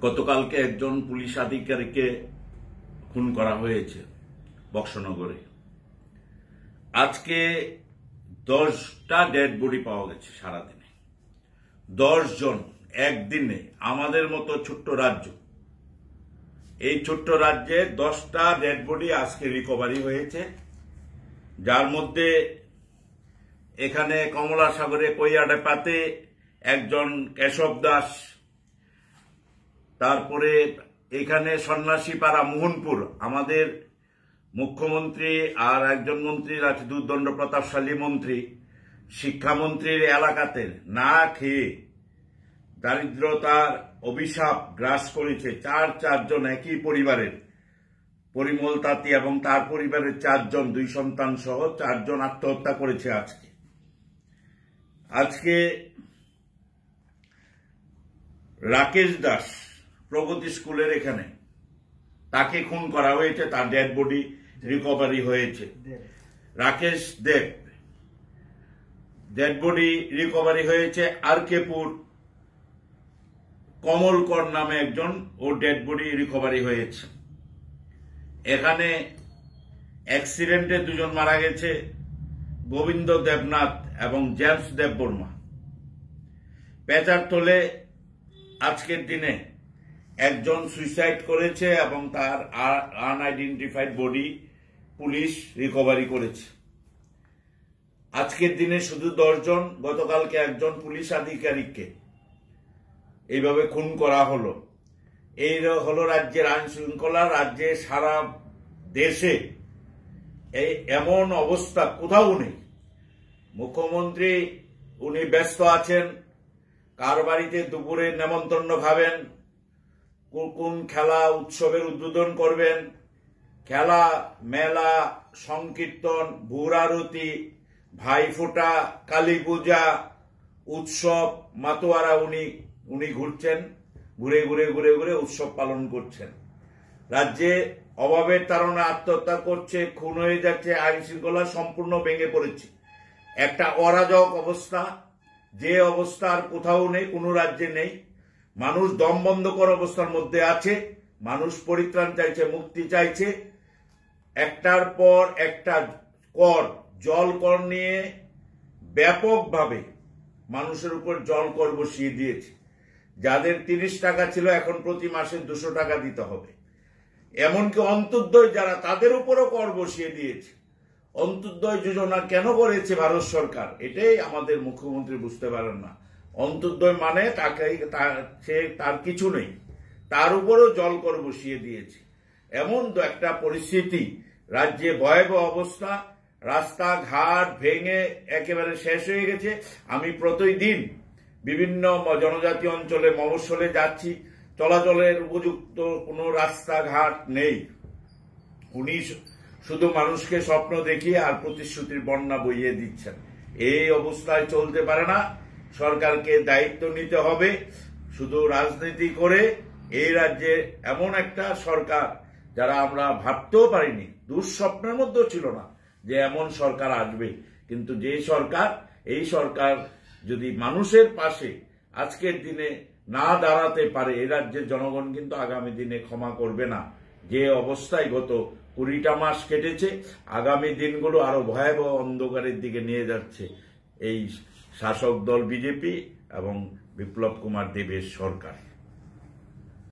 গতকালকে একজন পুলিশ আধিকারিককে খুন করা হয়েছে বক্সনগরে। আজকে দশটা ডেড বডি পাওয়া গেছে সারাদিনে। দশ জন একদিনে আমাদের মতো ছোট্ট রাজ্য। এই ছোট্ট রাজ্যে দশটা ডেড বডি আজকে রিকভারি হয়েছে। যার মধ্যে এখানে কমলা সাগরে কৈয়াডে পাতে একজন কেশব দাস, তারপরে এখানে সন্ন্যাসীপাড়া মোহনপুর, আমাদের মুখ্যমন্ত্রী আর একজন মন্ত্রীর আছে দুর্দণ্ড প্রতাপশালী মন্ত্রী, শিক্ষামন্ত্রীর এলাকাতে না খেয়ে দারিদ্রতার অভিশাপ গ্রাস করেছে চার চারজন একই পরিবারের, পরিমল তাঁতি এবং তার পরিবারের চারজন, দুই সন্তান সহ চারজন আত্মহত্যা করেছে আজকে। আজকে রাকেশ দাস প্রগতি স্কুলের এখানে। তাকে খুন করা হয়েছে, তার ডেড বডি রিকভারি হয়েছে। Rakesh Deb dead body recovery হয়েছে আরকেপুর, কমলকর নামে একজন ও ডেড বডি রিকভারি হয়েছে। এখানে অ্যাক্সিডেন্টে দুজন মারা গেছে, গোবিন্দ দেবনাথ এবং জেমস দেববর্মা পেঁচার তোলে আজকের দিনে একজন সুইসাইড করেছে এবং তার আনআইডেন্টিফাইড বডি পুলিশ রিকভারি করেছে। আজকের দিনে শুধু দশজন, গতকালকে একজন পুলিশ আধিকারিককে এইভাবে খুন করা হলো। এই হলো রাজ্যের আইন শৃঙ্খলা, রাজ্যে সারা দেশে এই এমন অবস্থা কোথাও নেই। মুখ্যমন্ত্রী, উনি ব্যস্ত আছেন কার বাড়িতে দুপুরে নেমন্তন্ন খাবেন কোন খেলা উৎসবের উদ্বোধন করবেন? খেলা, মেলা, সংকীর্তন ভূরারতি ভাইফোঁটা, কালী পূজা, উৎসব, মাতোয়ারা উনি উনি ঘুরছেন, ঘুরে ঘুরে ঘুরে ঘুরে উৎসব পালন করছেন। রাজ্যে অভাবের তারণে আত্মহত্যা করছে, খুন হয়ে যাচ্ছে আইন শৃঙ্খলা সম্পূর্ণ ভেঙে পড়েছে। একটা অরাজক অবস্থা যে অবস্থা আর কোথাও নেই, কোনো রাজ্যে নেই, মানুষ দম বন্ধকর অবস্থার মধ্যে আছে, মানুষ পরিত্রাণ চাইছে, মুক্তি চাইছে। একটার পর একটা কর, জল কর নিয়ে ব্যাপকভাবে মানুষের উপর জল কর বসিয়ে দিয়েছে। যাদের তিরিশ টাকা ছিল, এখন প্রতি মাসে দুশো টাকা দিতে হবে। এমনকি অন্তর্দয় যারা, তাদের উপরও কর বসিয়ে দিয়েছে। অন্তর্দয় যোজনা কেন করেছে ভারত সরকার? এটাই আমাদের মুখ্যমন্ত্রী বুঝতে পারেন না। অন্তর্দয় মানে তাকে সে তার কিছু নেই। তার উপরও জল কর বসিয়ে দিয়েছে। এমন তো একটা পরিস্থিতি। রাজ্যে ভয়াবহ অবস্থা। রাস্তাঘাট ভেঙে একেবারে শেষ হয়ে গেছে। আমি প্রতিদিন বিভিন্ন জনজাতি অঞ্চলে মফস্বলে যাচ্ছি। চলাচলের উপযুক্ত কোনো রাস্তাঘাট নেই। উনি শুধু মানুষকে স্বপ্ন দেখিয়ে আর প্রতিশ্রুতির বন্যা বইয়ে দিচ্ছেন। এই অবস্থায় চলতে পারে না। সরকারকে দায়িত্ব নিতে হবে। শুধু রাজনীতি করে এই রাজ্যে এমন একটা সরকার যারা আমরা ভাবতেও পারিনি, দুঃস্বপ্নের মধ্যেও ছিল না যে এমন সরকার আসবে। কিন্তু যে সরকার, এই সরকার যদি মানুষের পাশে আজকের দিনে না দাঁড়াতে পারে, এ রাজ্যের জনগণ কিন্তু আগামী দিনে ক্ষমা করবে না। যে অবস্থায় গত কুড়িটা মাস কেটেছে, আগামী দিনগুলো আরও ভয়াবহ অন্ধকারের দিকে নিয়ে যাচ্ছে। এই শাসক দল বিজেপি এবং বিপ্লব কুমার দেবের সরকার।